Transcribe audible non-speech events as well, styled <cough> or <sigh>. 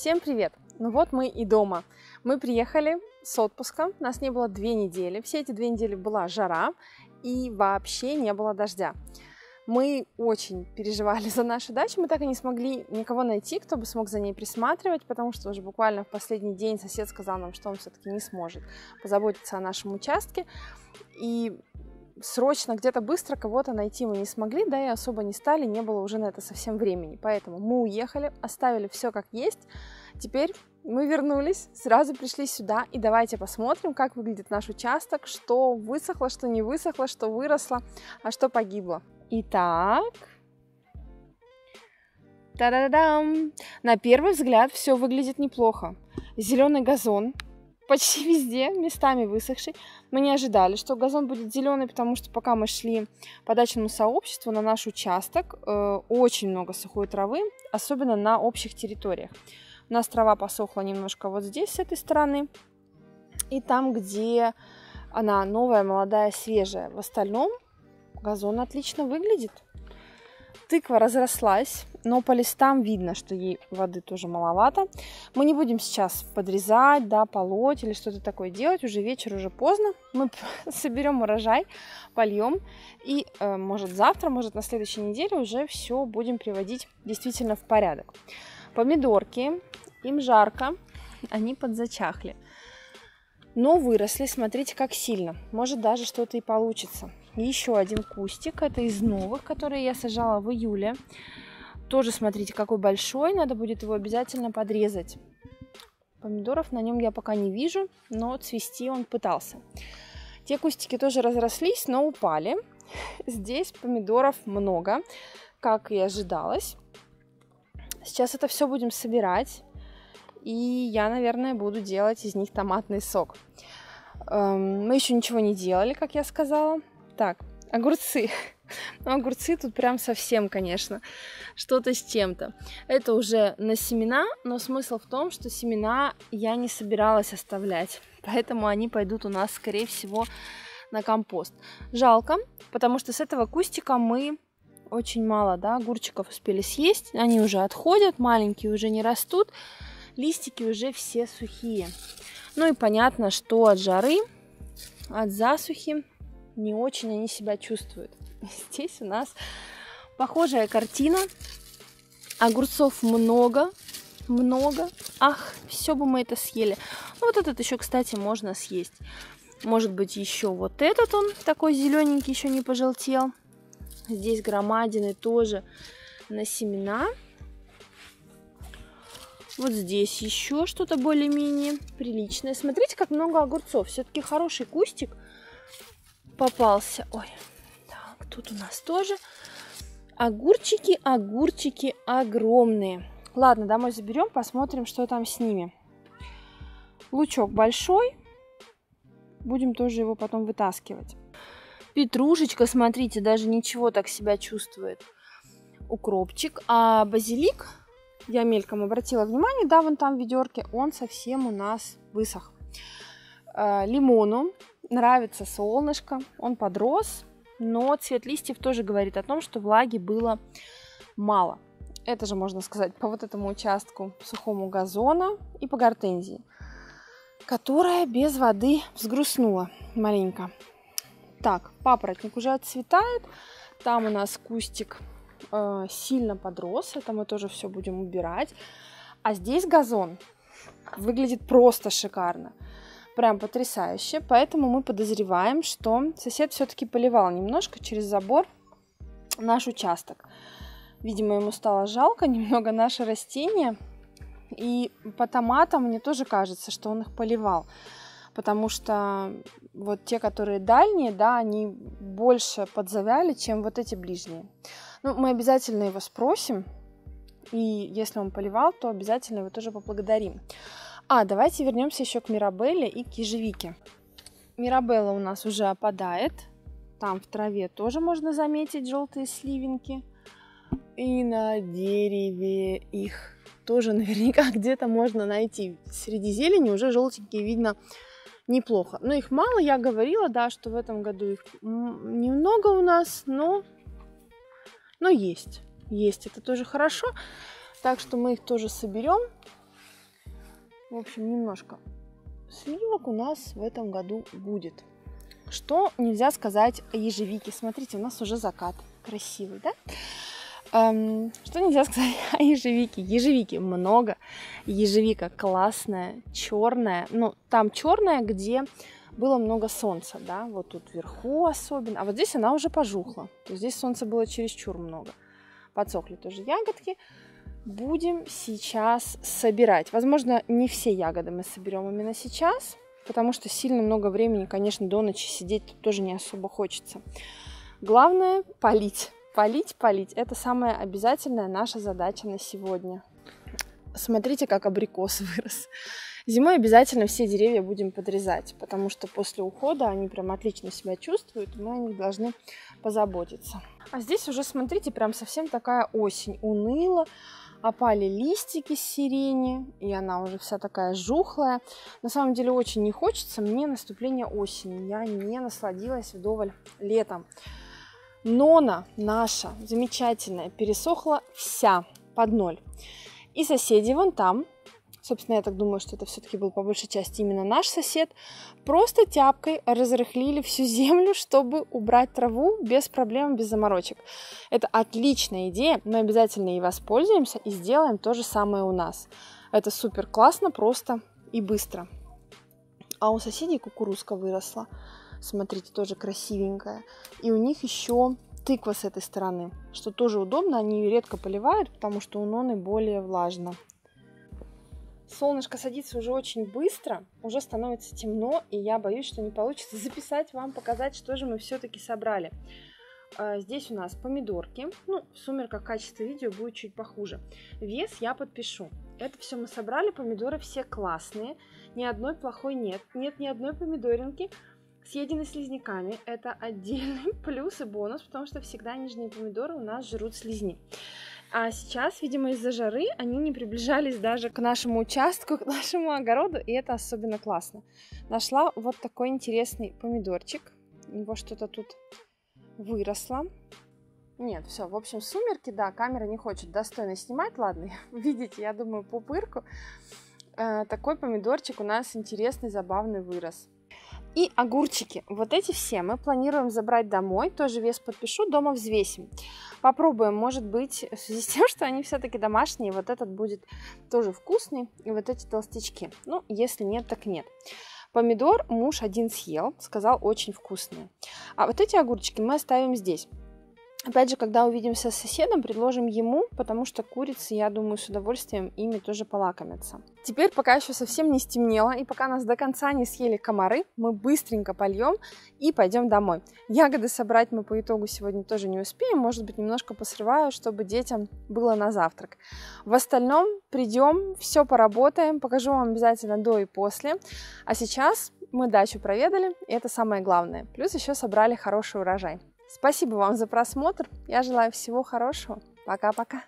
Всем привет! Ну вот мы и дома. Мы приехали с отпуска, нас не было две недели. Все эти две недели была жара и вообще не было дождя. Мы очень переживали за нашу дачу, мы так и не смогли никого найти, кто бы смог за ней присматривать, потому что уже буквально в последний день сосед сказал нам, что он все-таки не сможет позаботиться о нашем участке. И срочно где-то быстро кого-то найти мы не смогли, да и особо не стали, не было уже на это совсем времени. Поэтому мы уехали, оставили все как есть. Теперь мы вернулись, сразу пришли сюда, и давайте посмотрим, как выглядит наш участок, что высохло, что не высохло, что выросло, а что погибло. Итак, та-да-дам! На первый взгляд все выглядит неплохо. Зеленый газон, почти <laughs> везде, местами высохший. Мы не ожидали, что газон будет зеленый, потому что пока мы шли по дачному сообществу на наш участок, э, очень много сухой травы, особенно на общих территориях. У нас трава посохла немножко вот здесь, с этой стороны, и там, где она новая, молодая, свежая. В остальном газон отлично выглядит. Тыква разрослась, но по листам видно, что ей воды тоже маловато. Мы не будем сейчас подрезать, да, полоть или что-то такое делать. Уже вечер, уже поздно. Мы <laughs> соберем урожай, польем. И, э, может, завтра, может, на следующей неделе уже все будем приводить действительно в порядок. Помидорки, им жарко, они подзачахли. Но выросли, смотрите, как сильно. Может, даже что-то и получится. Еще один кустик, это из новых, которые я сажала в июле. Тоже смотрите, какой большой, надо будет его обязательно подрезать. Помидоров на нем я пока не вижу, но цвести он пытался. Те кустики тоже разрослись, но упали. Здесь помидоров много, как и ожидалось. Сейчас это все будем собирать, и я, наверное, буду делать из них томатный сок. Эм, мы еще ничего не делали, как я сказала. Так, огурцы. <laughs> Ну, огурцы тут прям совсем, конечно, что-то с чем-то. Это уже на семена, но смысл в том, что семена я не собиралась оставлять. <laughs> Поэтому они пойдут у нас, скорее всего, на компост. Жалко, потому что с этого кустика мы очень мало, да, огурчиков успели съесть. Они уже отходят, маленькие уже не растут. Листики уже все сухие. Ну и понятно, что от жары, от засухи не очень они себя чувствуют. <laughs> Здесь у нас похожая картина. Огурцов много, много. Ах, все бы мы это съели. Ну, вот этот еще, кстати, можно съесть. Может быть, еще вот этот он такой зелененький, еще не пожелтел. Здесь громадины тоже на семена. Вот здесь еще что-то более-менее приличное. Смотрите, как много огурцов. Все-таки хороший кустик попался. Ой, так, тут у нас тоже огурчики, огурчики огромные. Ладно, домой заберем, посмотрим, что там с ними. Лучок большой. Будем тоже его потом вытаскивать. Петрушечка, смотрите, даже ничего так себя чувствует. Укропчик. А базилик, я мельком обратила внимание, да, вон там в ведерке, он совсем у нас высох. А, лимону нравится солнышко, он подрос, но цвет листьев тоже говорит о том, что влаги было мало. Это же можно сказать по вот этому участку сухому газона и по гортензии, которая без воды взгрустнула маленько. Так, папоротник уже отцветает. Там у нас кустик э, сильно подрос. Это мы тоже все будем убирать. А здесь газон выглядит просто шикарно. Прям потрясающе. Поэтому мы подозреваем, что сосед все-таки поливал немножко через забор наш участок. Видимо, ему стало жалко <laughs> немного наше растение. И по томатам мне тоже кажется, что он их поливал потому что вот те, которые дальние, да, они больше подзавяли, чем вот эти ближние. Ну, мы обязательно его спросим, и если он поливал, то обязательно его тоже поблагодарим. А, давайте вернемся еще к Мирабелле и к ежевике. Мирабелла у нас уже опадает. Там в траве тоже можно заметить желтые сливинки. И на дереве их тоже <laughs> наверняка где-то можно найти. Среди зелени уже желтенькие видно неплохо. Но их мало, я говорила, да, что в этом году их немного у нас, но, но есть. Есть, это тоже хорошо. Так что мы их тоже соберем В общем, немножко сливок у нас в этом году будет. Что нельзя сказать о ежевике? Смотрите, у нас уже закат красивый, да? Эм, что нельзя сказать <laughs> о ежевике? Ежевики много. Ежевика классная, черная. Ну, там черная, где было много солнца, да, вот тут вверху особенно. А вот здесь она уже пожухла. То есть здесь солнца было чересчур много. Подсохли тоже ягодки. Будем сейчас собирать. Возможно, не все ягоды мы соберем именно сейчас, потому что сильно много времени, конечно, до ночи сидеть тут тоже не особо хочется. Главное полить Полить, полить. Это самая обязательная наша задача на сегодня. Смотрите, как абрикос <laughs> вырос. Зимой обязательно все деревья будем подрезать, потому что после ухода они прям отлично себя чувствуют, мы о них должны позаботиться. А здесь уже, смотрите, прям совсем такая осень. Уныла, опали листики с сирени, и она уже вся такая жухлая. На самом деле очень не хочется мне наступления осени. Я не насладилась вдоволь летом. Нона наша замечательная пересохла вся под ноль. И соседи вон там, собственно, я так думаю, что это все-таки был по большей части именно наш сосед, просто тяпкой разрыхлили всю землю, чтобы убрать траву без проблем, без заморочек. Это отличная идея, мы обязательно ей воспользуемся и сделаем то же самое у нас. Это супер классно, просто и быстро. А у соседей кукурузка выросла смотрите, тоже красивенькая. И у них еще тыква с этой стороны, что тоже удобно, они ее редко поливают, потому что у Ноны более влажно. Солнышко садится уже очень быстро, уже становится темно, и я боюсь, что не получится <laughs> записать вам, показать, что же мы все-таки собрали. А, здесь у нас помидорки. Ну, в сумерках качество видео будет чуть похуже. Вес я подпишу. Это все мы собрали. Помидоры все классные. Ни одной плохой нет. Нет ни одной помидоринки, Съедены слизняками – это отдельный <laughs> плюс и бонус, потому что всегда нижние помидоры у нас жрут слизни. А сейчас, видимо, из-за жары они не приближались даже к нашему участку, <laughs> к нашему огороду, и это особенно классно. Нашла вот такой интересный помидорчик. У него что-то тут выросло. Нет, все, в общем, сумерки, да, камера не хочет достойно снимать, ладно, <laughs> видите, я думаю, пупырку. Э, такой помидорчик у нас интересный, забавный вырос. И огурчики. Вот эти все мы планируем забрать домой. Тоже вес подпишу, дома взвесим. Попробуем, может быть, в связи с тем, что они все-таки домашние, вот этот будет тоже вкусный. И вот эти толстячки. Ну, если нет, так нет. Помидор муж один съел, сказал очень вкусные. А вот эти огурчики мы оставим здесь. Опять же, когда увидимся с соседом, предложим ему, потому что курицы, я думаю, с удовольствием ими тоже полакомятся. Теперь, пока еще совсем не стемнело, и пока нас до конца не съели комары, мы быстренько польем и пойдем домой. Ягоды собрать мы по итогу сегодня тоже не успеем, может быть, немножко посрываю, чтобы детям было на завтрак. В остальном придем, все поработаем, покажу вам обязательно до и после. А сейчас мы дачу проведали, и это самое главное. Плюс еще собрали хороший урожай. Спасибо вам за просмотр. Я желаю всего хорошего. Пока-пока.